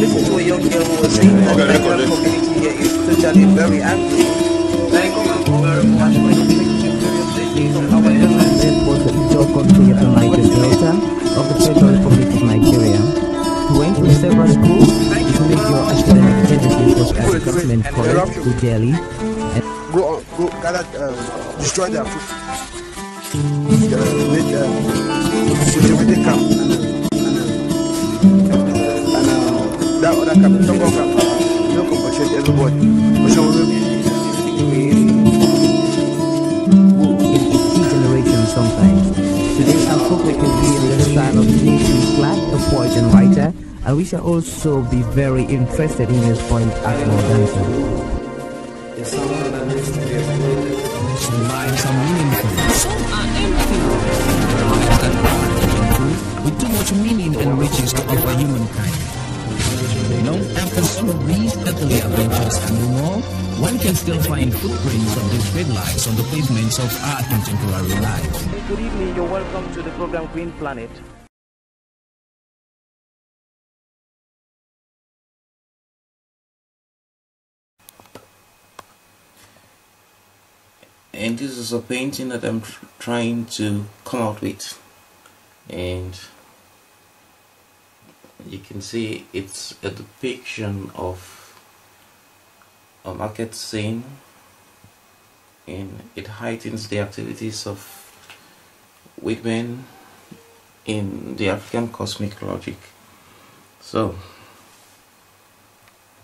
listened to a young girl who was saying that the Nigerian community here is totally very angry. Like, very much for the days of our elders. This was the Ijaw country of the Niger Delta of the Federal Republic of Nigeria. He went to several schools to make your academic education was at the government college to Delhi and go on, go gather, um, destroy their food. Uh, make uh, security camp that other camp, Tongo camp, know, compensate everybody. Of them, generation. Today be the of Clark, a poet and writer, and we shall also be very interested in his point at more dancing. lives are meaningful. Some are empty. With too much meaning and riches to offer humankind. You know, after some of these adventures and more, one can still find footprints of these great lives on the pavements of our contemporary life. Good evening, you're welcome to the program Green Planet. and this is a painting that I'm tr trying to come out with and you can see it's a depiction of a market scene and it heightens the activities of women in the African cosmic logic so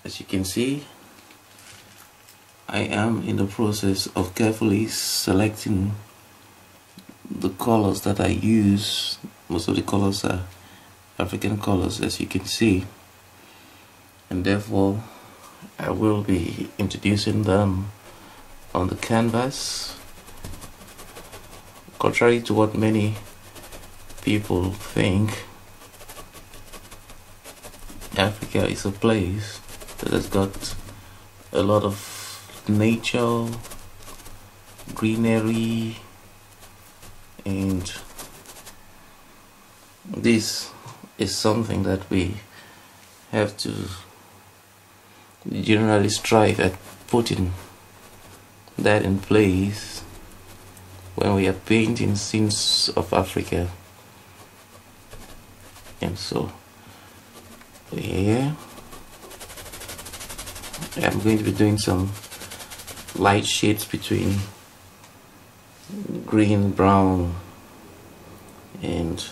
as you can see I am in the process of carefully selecting the colors that I use. Most of the colors are African colors as you can see. And therefore I will be introducing them on the canvas. Contrary to what many people think Africa is a place that has got a lot of nature, greenery, and this is something that we have to generally strive at putting that in place when we are painting scenes of Africa. And so, yeah, I'm going to be doing some light shades between green, brown, and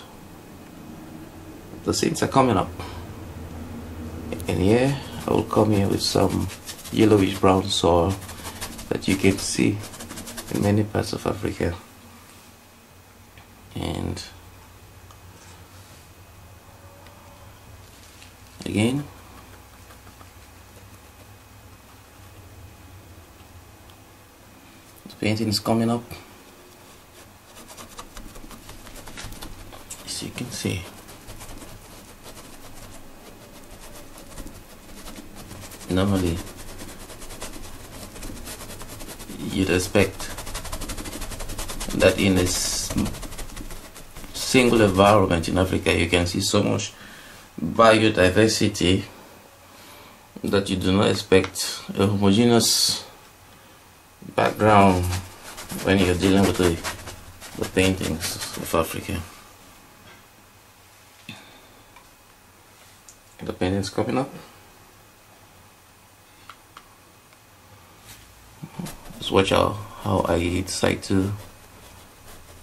the scenes are coming up. And here I will come here with some yellowish brown soil that you can see in many parts of Africa. And again the painting is coming up as you can see normally you'd expect that in a single environment in Africa you can see so much biodiversity that you do not expect a homogeneous background when you're dealing with the, the paintings of Africa. The paintings coming up. Just watch out how I decide to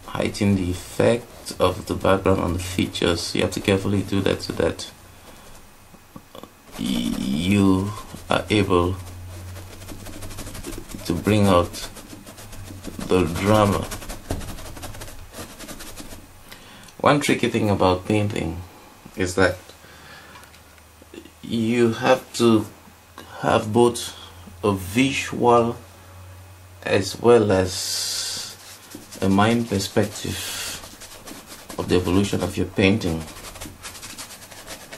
heighten the effect of the background on the features. You have to carefully do that so that you are able to bring out the drama. One tricky thing about painting is that you have to have both a visual as well as a mind perspective of the evolution of your painting.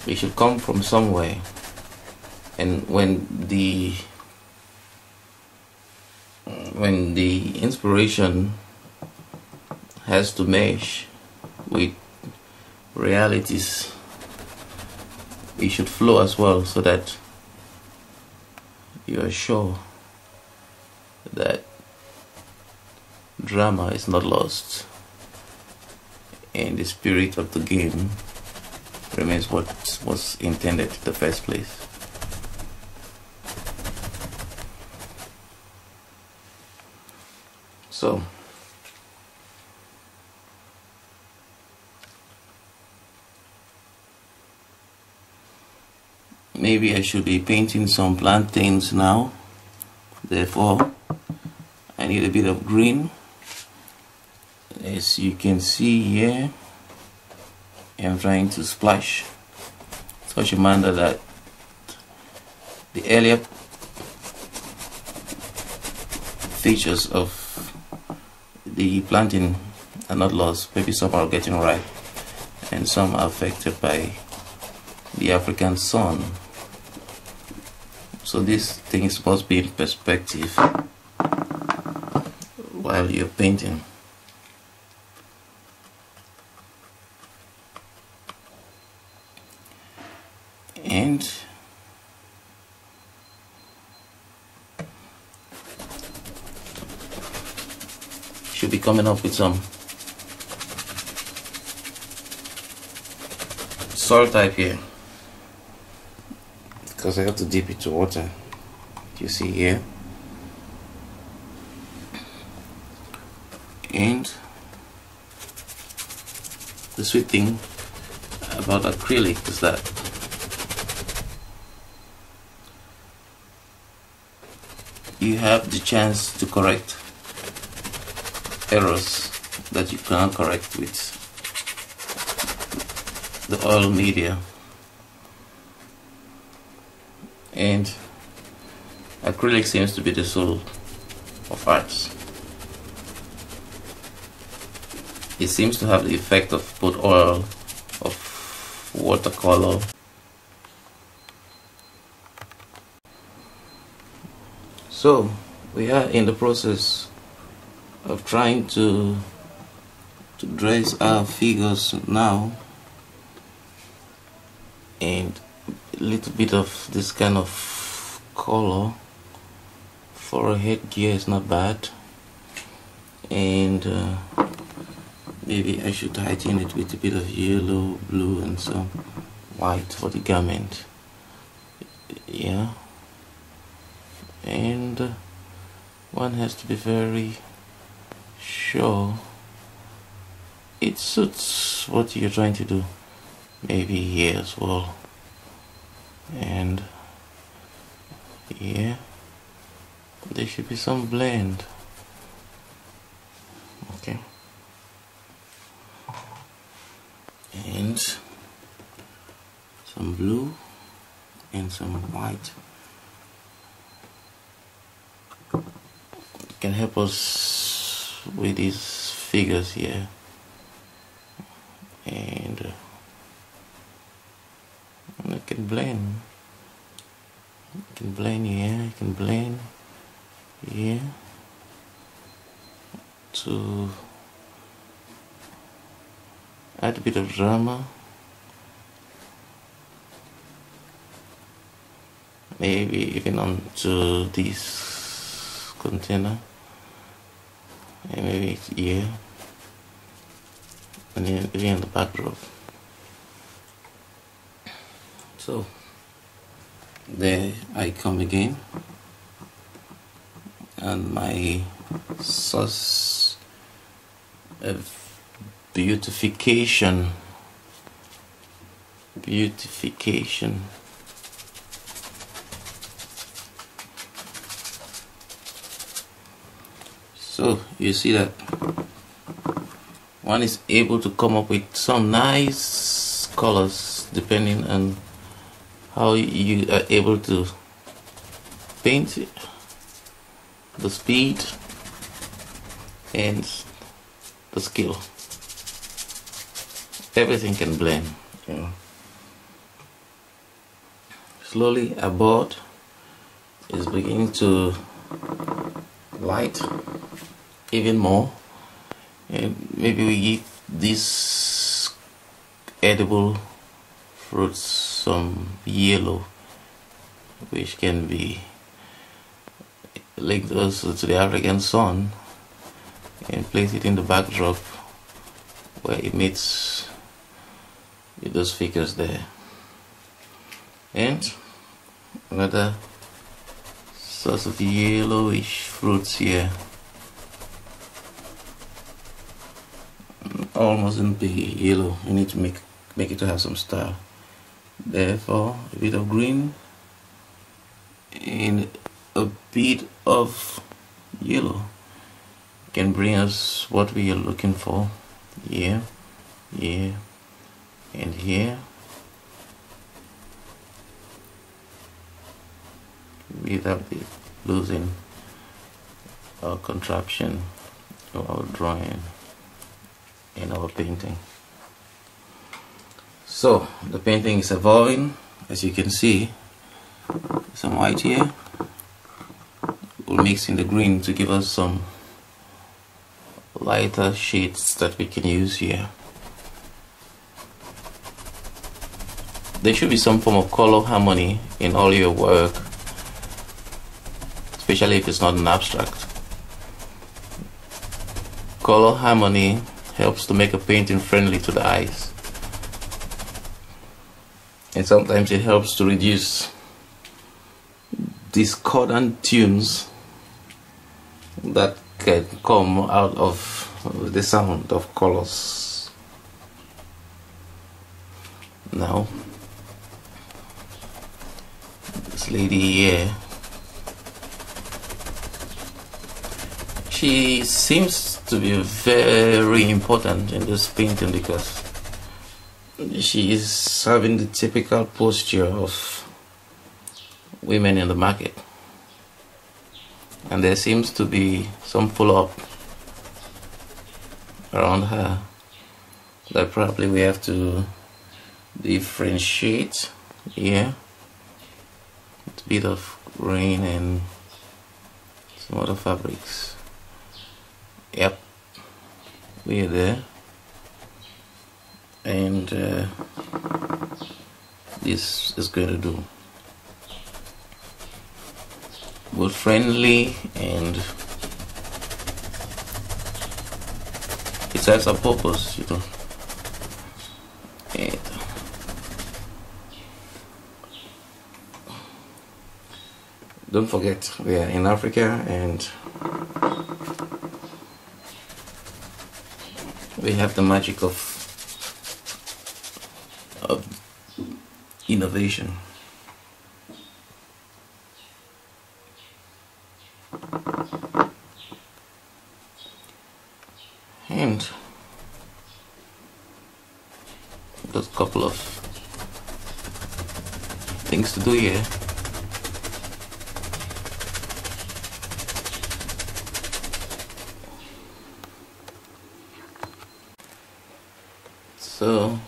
It should come from somewhere, and when the when the inspiration has to mesh with realities, it should flow as well so that you are sure that drama is not lost and the spirit of the game remains what was intended in the first place. So maybe I should be painting some plantains now therefore I need a bit of green as you can see here I'm trying to splash. Such a manner that. The earlier features of the planting are not lost. Maybe some are getting ripe and some are affected by the African sun. So these things must be in perspective while you're painting and should be coming up with some soil type here. Because I have to dip it to water. You see here. And the sweet thing about acrylic is that you have the chance to correct errors that you cannot correct with the oil media. And acrylic seems to be the soul of arts. It seems to have the effect of both oil of watercolor So we are in the process of trying to to dress our figures now. And a little bit of this kind of color. For a headgear is not bad. And uh, maybe I should tighten it with a bit of yellow blue and some white for the garment. Yeah. And one has to be very sure. It suits what you're trying to do. Maybe here as well and here there should be some blend. Okay. And some blue and some white. Can help us with these figures here. And uh, I can blend. I can blend here I can blend here to add a bit of drama. Maybe even onto this container and maybe it's here and then again the backdrop. So there I come again. And my source of beautification beautification so you see that one is able to come up with some nice colors depending on how you are able to paint it, the speed and the skill everything can blend you know. slowly a board is beginning to light even more. And maybe we give these edible fruits some yellow which can be linked also to the African sun and place it in the backdrop where it meets with those figures there. And another source of yellowish fruits here almost in the yellow. You need to make make it to have some style. Therefore a bit of green and a bit of yellow can bring us what we are looking for. Here here and here. Without losing our contraption or our drawing in our painting. So the painting is evolving as you can see. Some white here. We'll mix in the green to give us some lighter shades that we can use here. There should be some form of color harmony in all your work especially if it's not an abstract. Color harmony helps to make a painting friendly to the eyes. And sometimes it helps to reduce discordant tunes that can come out of the sound of colors. Now, this lady here, she seems to be very important in this painting because she is having the typical posture of women in the market. And there seems to be some follow-up around her that probably we have to differentiate here. It's a bit of green and some other fabrics yep. We're there. And uh, this is going to do. Both friendly and it has a purpose you know. And don't forget we are in Africa and we have the magic of, of innovation. And there's a couple of things to do here. So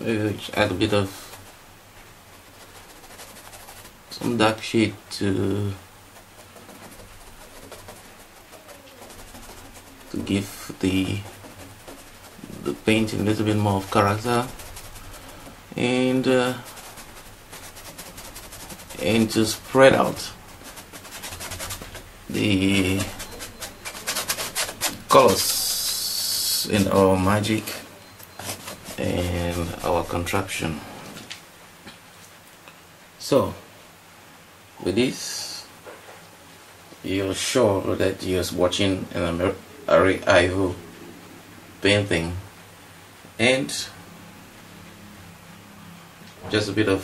maybe add a bit of some dark shade to to give the the painting a little bit more of character and uh, and to spread out the colors in our magic and our contraption. So with this you're sure that you're watching an Arrey Ivo painting and just a bit of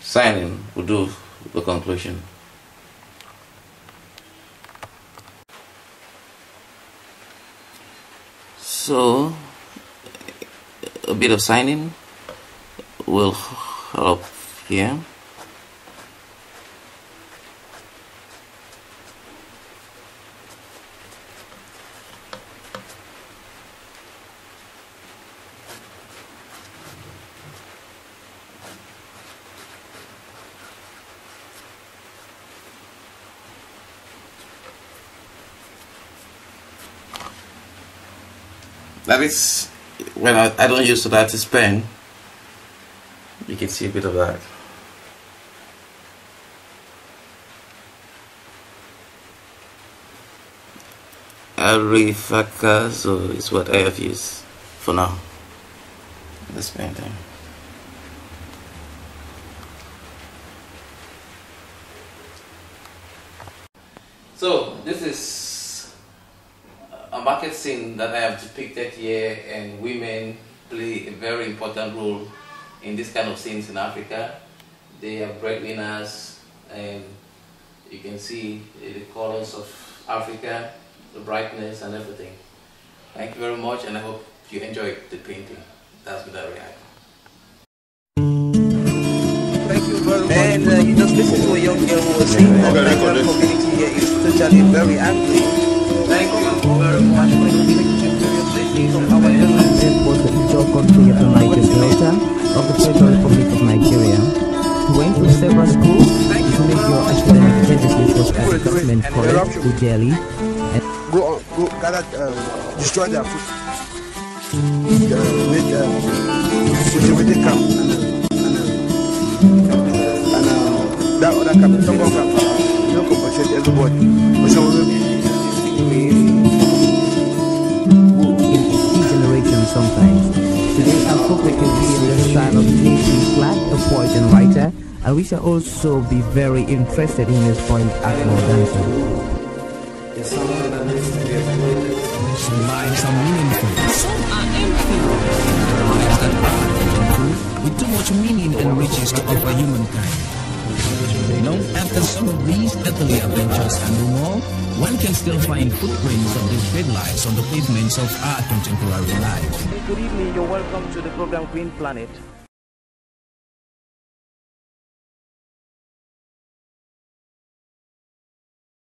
signing will do the conclusion so a bit of signing will help here That is when I, I don't use the artist pen. You can see a bit of that. so is what I have used for now. This painting. So this is market scene that I have depicted here and women play a very important role in this kind of scenes in Africa. They are breadwinners and you can see the colors of Africa, the brightness and everything. Thank you very much and I hope you enjoyed the painting. That's what I react. Thank you very much. And uh, you just listen to a young girl who was saying that the Nigerian community here is totally very angry. Thank you to Delhi. And Go on, go gather, um, destroy their food. Uh, make uh, camp and, uh, and, uh, that other camp, more camp. You don't compensate everybody. But some of them, Today our focus will be on the style of the nation flag, a poet and writer, and we shall also be very interested in his point Akmo dancer. Some lines are meaningful. Some are empty. Lives that are meaningful, with too much meaning and riches to offer humankind. Know, after some of these earthly adventures and more, one can still find footprints of these great lives on the pavements of our contemporary life. Good evening, you're welcome to the program Green Planet.